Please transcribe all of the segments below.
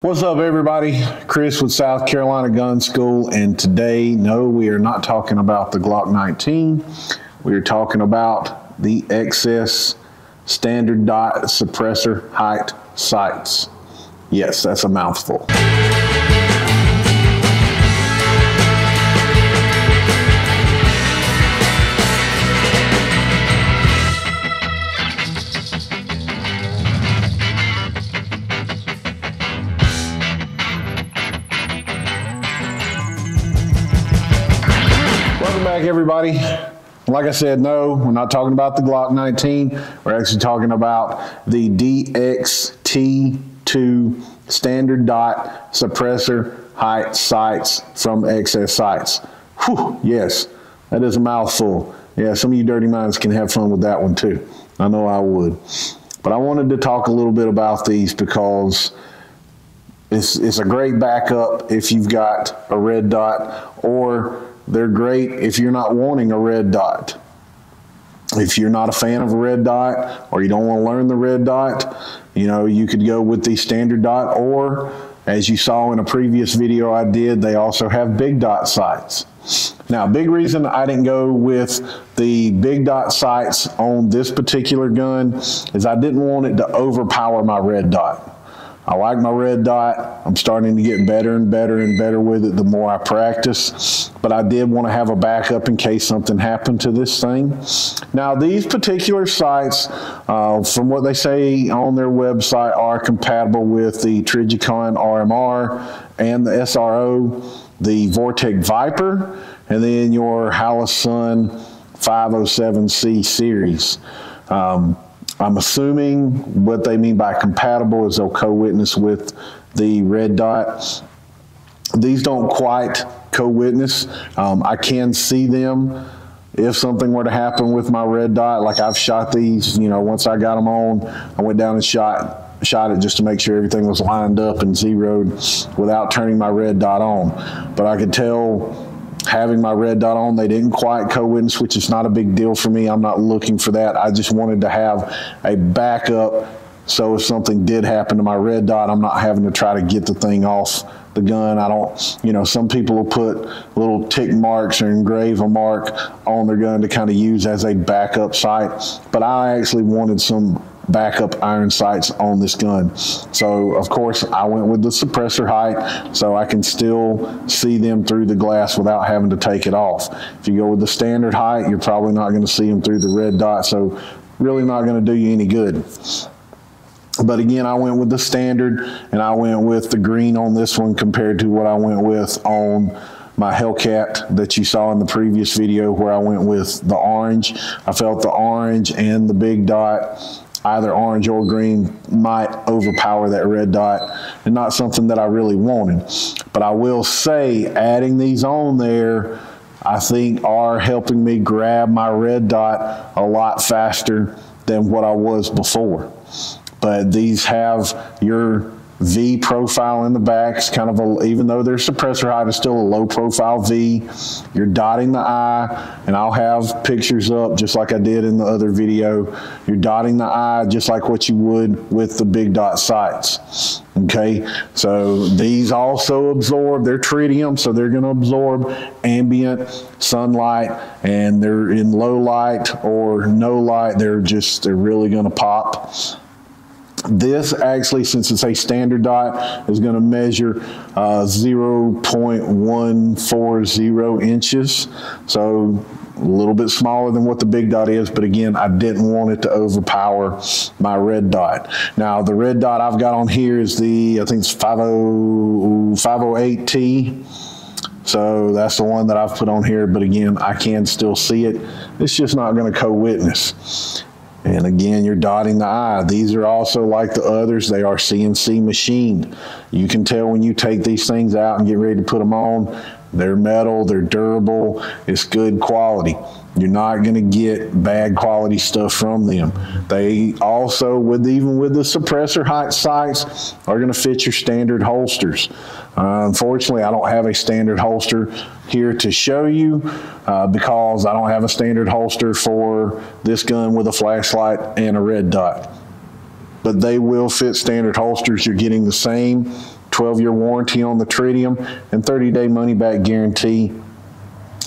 What's up, everybody? Chris with South Carolina Gun School, and today, no, we are not talking about the Glock 19. We are talking about the XS standard dot suppressor height sights. Yes, that's a mouthful. Everybody. Like I said, no, we're not talking about the Glock 19. We're actually talking about the DXT2 standard dot suppressor height sights from XS Sights. Whew, yes, that is a mouthful. Yeah, some of you dirty minds can have fun with that one too. I know I would. But I wanted to talk a little bit about these because it's, it's a great backup if you've got a red dot, or they're great if you're not wanting a red dot. If you're not a fan of a red dot or you don't want to learn the red dot, you know, you could go with the standard dot, or as you saw in a previous video I did, they also have big dot sights. Now, big reason I didn't go with the big dot sights on this particular gun is I didn't want it to overpower my red dot. I like my red dot. I'm starting to get better and better and better with it the more I practice. But I did want to have a backup in case something happened to this thing. Now, these particular sights, uh, from what they say on their website, are compatible with the Trijicon RMR and the SRO, the Vortex Viper, and then your Holosun 507C series. Um, I'm assuming what they mean by compatible is they'll co-witness with the red dot. These don't quite co-witness. Um, I can see them if something were to happen with my red dot. Like I've shot these, you know, once I got them on, I went down and shot shot it just to make sure everything was lined up and zeroed without turning my red dot on. But I could tell having my red dot on. They didn't quite co-witness, which is not a big deal for me. I'm not looking for that. I just wanted to have a backup so if something did happen to my red dot, I'm not having to try to get the thing off the gun. I don't, you know, some people will put little tick marks or engrave a mark on their gun to kind of use as a backup sight. But I actually wanted some backup iron sights on this gun. So of course I went with the suppressor height so I can still see them through the glass without having to take it off. If you go with the standard height, you're probably not going to see them through the red dot. So really not going to do you any good. But again, I went with the standard and I went with the green on this one compared to what I went with on my Hellcat that you saw in the previous video where I went with the orange. I felt the orange and the big dot either orange or green might overpower that red dot and not something that I really wanted. But I will say adding these on there, I think are helping me grab my red dot a lot faster than what I was before. But these have your V profile in the back. It's kind of a, even though their suppressor height is still a low profile V, you're dotting the I, and I'll have pictures up just like I did in the other video. You're dotting the I just like what you would with the big dot sights. Okay, so these also absorb, they're tritium, so they're going to absorb ambient sunlight, and they're in low light or no light, they're just, they're really going to pop. This actually, since it's a standard dot, is going to measure uh, 0.140 inches. So a little bit smaller than what the big dot is, but again, I didn't want it to overpower my red dot. Now, the red dot I've got on here is the, I think it's 50, 508T. So that's the one that I've put on here, but again, I can still see it. It's just not going to co-witness. And again, you're dotting the I. These are also like the others. They are CNC machined. You can tell when you take these things out and get ready to put them on, they're metal, they're durable, it's good quality. You're not going to get bad quality stuff from them. They also, with even with the suppressor height sights, are going to fit your standard holsters. Uh, unfortunately, I don't have a standard holster here to show you uh, because I don't have a standard holster for this gun with a flashlight and a red dot. But they will fit standard holsters. You're getting the same 12 year warranty on the tritium, and 30 day money back guarantee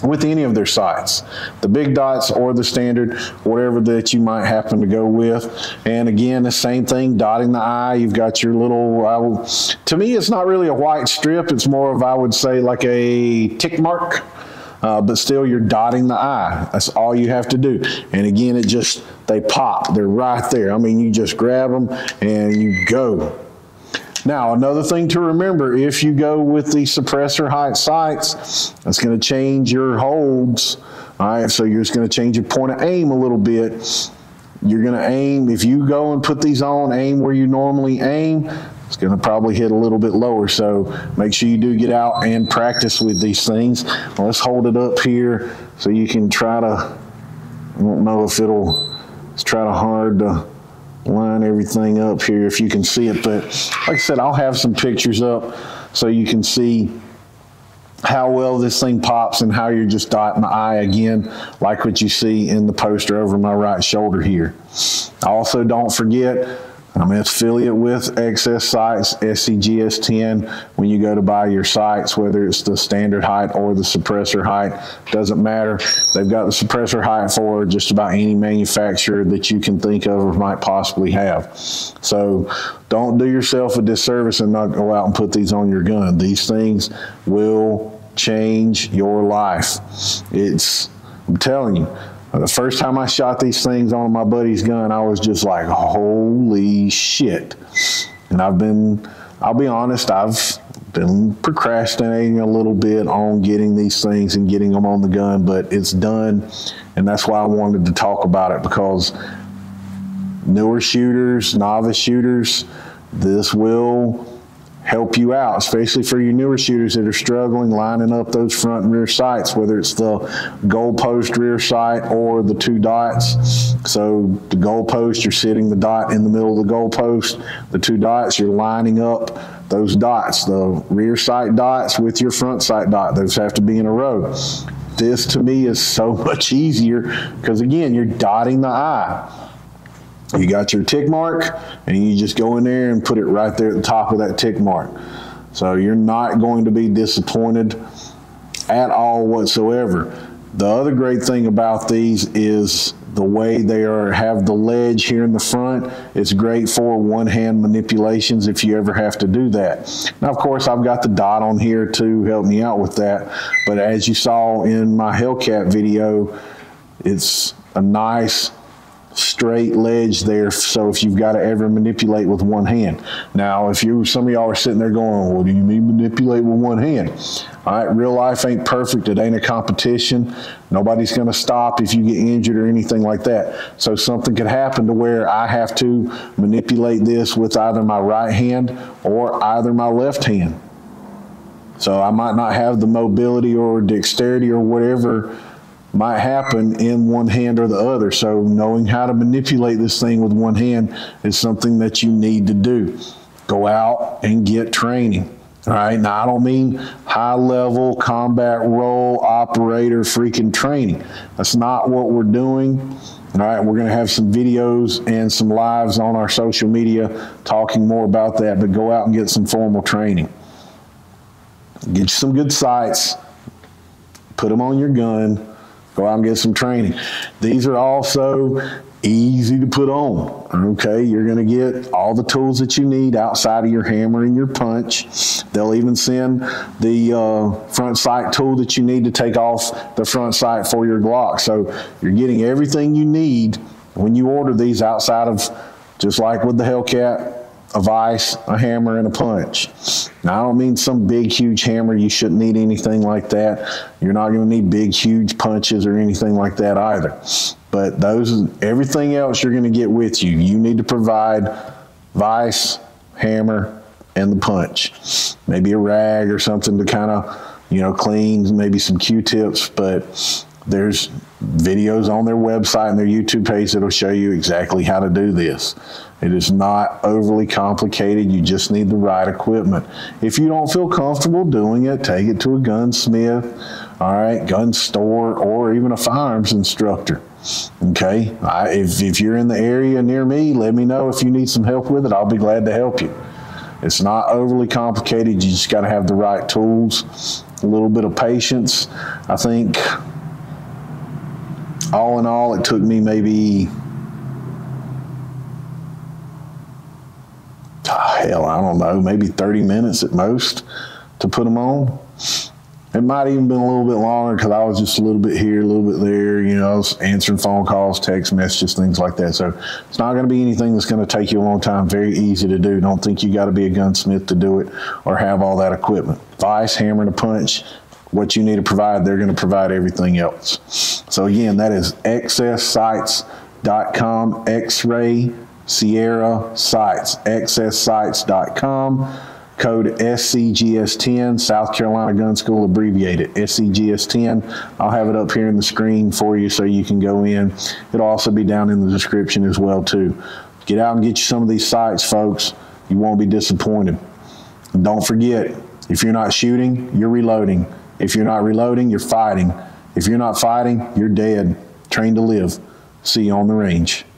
with any of their sights, the big dots or the standard, whatever that you might happen to go with. And again, the same thing, dotting the I. You've got your little. Will, to me, it's not really a white strip. It's more of I would say like a tick mark. Uh, but still you're dotting the I. That's all you have to do. And again, it just, they pop. They're right there. I mean, you just grab them and you go. Now, another thing to remember, if you go with the suppressor height sights, that's going to change your holds. All right, so you're just going to change your point of aim a little bit. You're going to aim, if you go and put these on, aim where you normally aim, it's going to probably hit a little bit lower. So make sure you do get out and practice with these things. Let's hold it up here so you can try to, I don't know if it'll, let's try to hard to line everything up here if you can see it. But like I said, I'll have some pictures up so you can see how well this thing pops and how you're just dotting the I again, like what you see in the poster over my right shoulder here. Also, don't forget, I'm an affiliate with XS Sights, SCGS10. When you go to buy your sights, whether it's the standard height or the suppressor height, doesn't matter. They've got the suppressor height for just about any manufacturer that you can think of or might possibly have. So don't do yourself a disservice and not go out and put these on your gun. These things will change your life. It's, I'm telling you, the first time I shot these things on my buddy's gun, I was just like, holy shit. And I've been, I'll be honest, I've been procrastinating a little bit on getting these things and getting them on the gun, but it's done. And that's why I wanted to talk about it because newer shooters, novice shooters, this will help you out, especially for your newer shooters that are struggling lining up those front and rear sights, whether it's the goalpost rear sight or the two dots. So the goalpost, you're sitting the dot in the middle of the goalpost. The two dots, you're lining up those dots, the rear sight dots with your front sight dot. Those have to be in a row. This to me is so much easier because again, you're dotting the I you got your tick mark and you just go in there and put it right there at the top of that tick mark. So you're not going to be disappointed at all whatsoever. The other great thing about these is the way they are have the ledge here in the front. It's great for one hand manipulations if you ever have to do that. Now, of course, I've got the dot on here to help me out with that. But as you saw in my Hellcat video, it's a nice straight ledge there. So if you've got to ever manipulate with one hand. Now, if you, some of y'all are sitting there going, what do you mean manipulate with one hand? All right, real life ain't perfect. It ain't a competition. Nobody's going to stop if you get injured or anything like that. So something could happen to where I have to manipulate this with either my right hand or either my left hand. So I might not have the mobility or dexterity or whatever might happen in one hand or the other. So knowing how to manipulate this thing with one hand is something that you need to do. Go out and get training. All right. Now I don't mean high level combat role operator freaking training. That's not what we're doing. All right, we're going to have some videos and some lives on our social media talking more about that, but go out and get some formal training. Get you some good sights, put them on your gun, Go out and get some training. These are also easy to put on. Okay, you're going to get all the tools that you need outside of your hammer and your punch. They'll even send the uh, front sight tool that you need to take off the front sight for your Glock. So you're getting everything you need when you order these outside of just like with the Hellcat a vise, a hammer, and a punch. Now, I don't mean some big, huge hammer. You shouldn't need anything like that. You're not going to need big, huge punches or anything like that either. But those, everything else you're going to get with you. You need to provide vise, hammer, and the punch. Maybe a rag or something to kind of, you know, clean, maybe some Q-tips, but there's videos on their website and their YouTube page that'll show you exactly how to do this. It is not overly complicated. You just need the right equipment. If you don't feel comfortable doing it, take it to a gunsmith, all right, gun store, or even a firearms instructor. Okay, I, if, if you're in the area near me, let me know if you need some help with it. I'll be glad to help you. It's not overly complicated. You just got to have the right tools, a little bit of patience. I think all in all, it took me maybe hell, I don't know, maybe 30 minutes at most to put them on. It might even been a little bit longer because I was just a little bit here, a little bit there, you know, answering phone calls, text messages, things like that. So it's not going to be anything that's going to take you a long time. Very easy to do. Don't think you got to be a gunsmith to do it or have all that equipment. Vise, hammer, and a punch. What you need to provide, they're going to provide everything else. So again, that is xssights.com, X-ray Sierra Sights, xssights.com code SCGS10, South Carolina Gun School abbreviated, SCGS10. I'll have it up here in the screen for you so you can go in. It'll also be down in the description as well too. Get out and get you some of these sights, folks. You won't be disappointed. And don't forget, if you're not shooting, you're reloading. If you're not reloading, you're fighting. If you're not fighting, you're dead. Train to live. See you on the range.